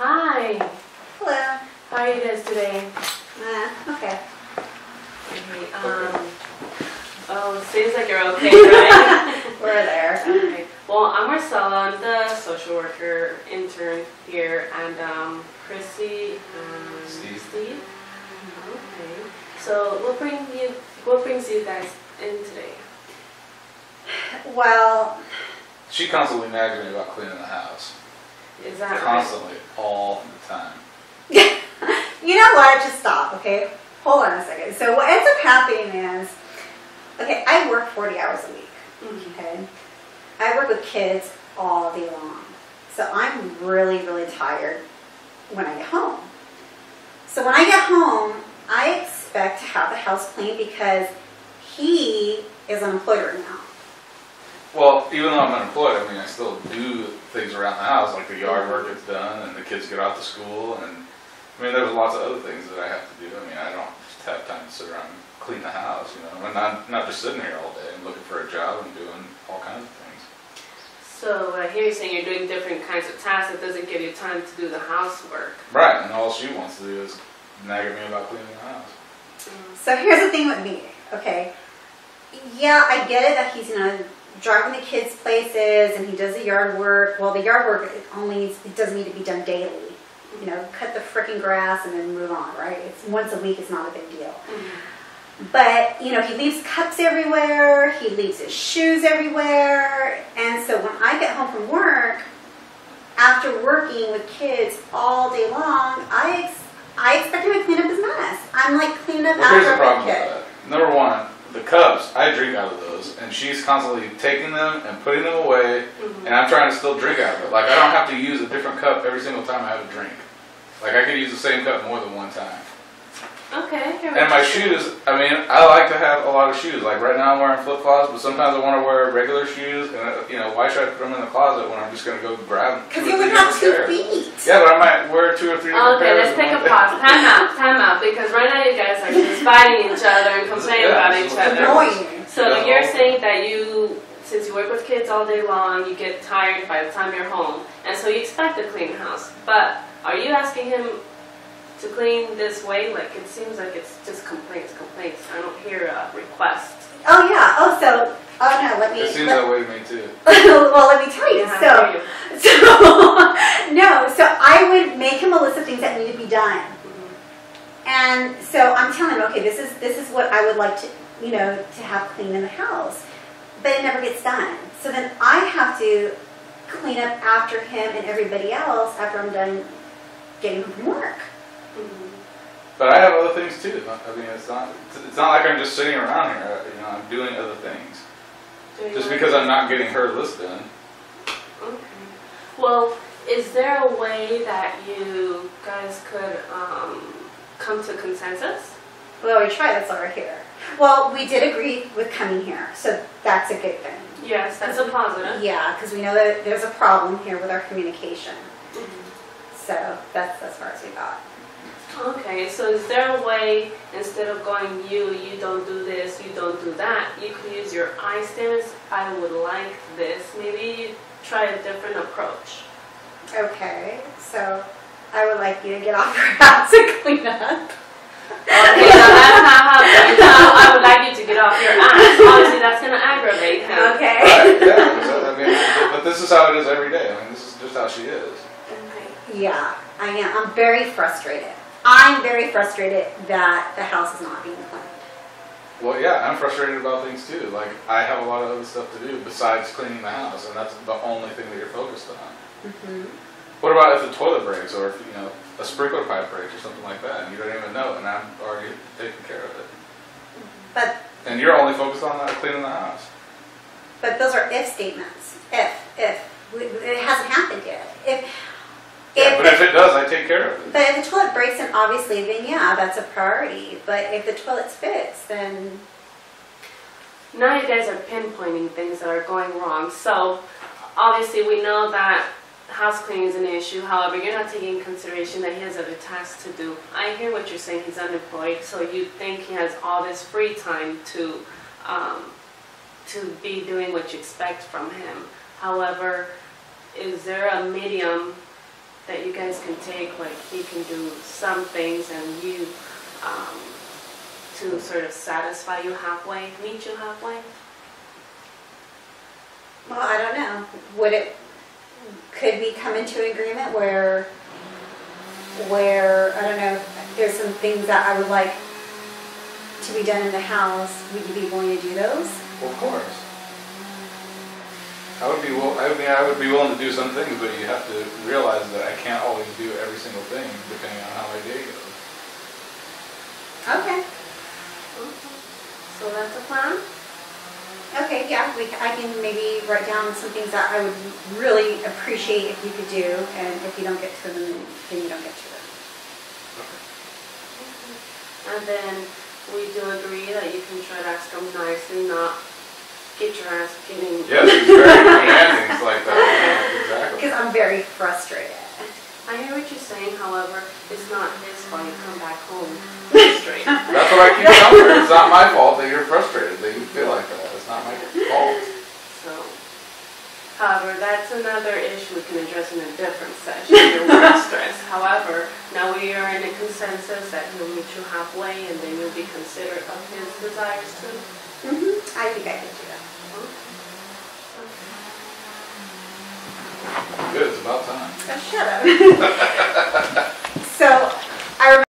Hi. Hello. How are you guys today? Uh, okay. Okay, um, oh, seems like you're okay, right? We're there. okay. Well, I'm Marcela. I'm the social worker intern here, and um, Chrissy and Steve. Steve. Okay. So, what bring you? What brings you guys in today? Well, She constantly nagging me about cleaning the house. Is that right? Constantly, all the time. you know what? Just stop, okay? Hold on a second. So what ends up happening is, okay, I work 40 hours a week, Mhm. okay? I work with kids all day long. So I'm really, really tired when I get home. So when I get home, I expect to have the house clean because he is unemployed right now. Well, even though I'm unemployed, I mean, I still do things around the house, like the yard work gets done, and the kids get off to school, and I mean, there's lots of other things that I have to do. I mean, I don't just have time to sit around and clean the house, you know. I'm not not just sitting here all day. I'm looking for a job and doing all kinds of things. So I hear you saying you're doing different kinds of tasks. That doesn't give you time to do the housework. Right, and all she wants to do is nag at me about cleaning the house. So here's the thing with me, okay? Yeah, I get it that he's, you know, driving the kids places and he does the yard work. Well, the yard work only it doesn't need to be done daily. You know, cut the freaking grass and then move on, right? It's once a week. It's not a big deal. Mm-hmm. But you know, he leaves cups everywhere. He leaves his shoes everywhere. And so when I get home from work, after working with kids all day long, I ex- I expect him to clean up his mess. I'm like cleaning up Well, after the a problem big with kid. that. Number one, the cups, I drink out of those, and she's constantly taking them and putting them away, and I'm trying to still drink out of it. Like, I don't have to use a different cup every single time I have a drink. Like, I could use the same cup more than one time. Okay. And my shoes, I mean, I like to have a lot of shoes. Like, right now I'm wearing flip flops, but sometimes I want to wear regular shoes, and, uh, you know, why should I put them in the closet when I'm just going to go grab them? Because you would have two pairs? feet. Yeah, but I might wear two or three Okay, let's take a pause. Time out, time out, because right now you guys are fighting each other and complaining Yeah, about each other. Annoying. So Yeah. you're saying that you, since you work with kids all day long, you get tired by the time you're home, and so you expect to clean the house. But are you asking him to clean this way? Like it seems like it's just complaints, complaints. I don't hear a request. Oh yeah. Oh so. Oh no. Let me. It seems let- that way to me too. well, let me tell you. Yeah, So. you. So no. So I would make him a list of things that need to be done. And so I'm telling him, okay, this is this is what I would like to, you know, to have clean in the house, but it never gets done. So then I have to clean up after him and everybody else after I'm done getting home from work. But I have other things too. I mean, it's not it's not like I'm just sitting around here. You know, I'm doing other things. Do you Just because I'm not getting her list done. Okay. Well, is there a way that you guys could um, come to consensus? Well, we tried. That's why we're here. Well, we did agree with coming here, so that's a good thing. Yes, that's a positive. Yeah, because we know that there's a problem here with our communication. Mhm. So that's as far as we got. Okay, so is there a way instead of going you, you don't do this, you don't do that, you could use your I stance, I would like this. Maybe you try a different approach. Okay, so I would like you to get off your ass and clean up. Okay, now that's not how now I would like you to get off your ass. Obviously, that's going to aggravate him. Okay. Right? Yeah. so, I mean, but- but this is how it is every day. I mean, this is just how she is. Yeah, I am. I'm very frustrated. I'm very frustrated that the house is not being cleaned. Well, yeah, I'm frustrated about things too. Like I have a lot of other stuff to do besides cleaning the house, and that's the only thing that you're focused on. Mm-hmm. What about if the toilet breaks, or if you know a sprinkler pipe breaks, or something like that, and you don't even know, and I'm already taking care of it, But and you're only focused on that cleaning the house. but those are if statements. If if it hasn't happened yet. If Yeah, if but if it does, I take care of it. But if the toilet breaks, then obviously, then yeah, that's a priority. But if the toilet's fixed, then Now you guys are pinpointing things that are going wrong. So obviously we know that house cleaning is an issue. However, you're not taking consideration that he has other tasks to do. I hear what you're saying. He's unemployed, so you think he has all this free time to um, to be doing what you expect from him. However, is there a medium that you guys can take, like he can do some things and you, um, to sort of satisfy you halfway, meet you halfway? Well, I don't know. Would it, could we come into an agreement where, where, I don't know, there's some things that I would like to be done in the house, would you be willing to do those? Well, of course. I would be, will- I be, I would be willing to do some things, but you have to realize that I can't always do every single thing depending on how my day goes. Okay. So that's a plan? Okay, yeah, we, I can maybe write down some things that I would really appreciate if you could do, and if you don't get to them, then you don't get to them. And then we do agree that you can try to ask them nicely, not get your ass getting. Yes, it's very demanding, it's like that, yeah, exactly. Because I'm very frustrated. I hear what you're saying, however, it's not his fault you come back home frustrated. That's what I keep telling her, it's not my fault that you're frustrated, that you feel like that, it's not my fault. So, however, that's another issue we can address in a different session, your work stress. However, now we are in a consensus that he'll meet you halfway and then you'll be considerate of his desires too. hmm I think I can do that. Good, it's about time. Oh, shut up.